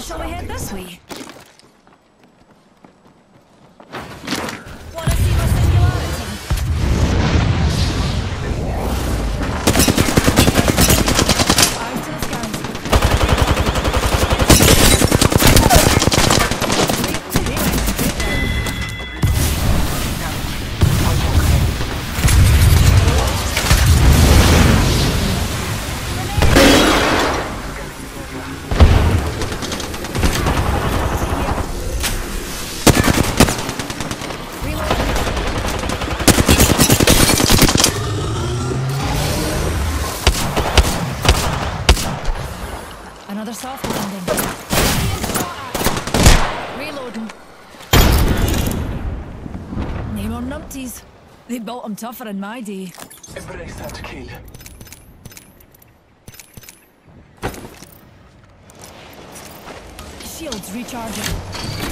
Shall we head this way? Another soft landing. Reloading. Name or numpties. They built 'em tougher in my day. Embrace that kill. Shields recharging.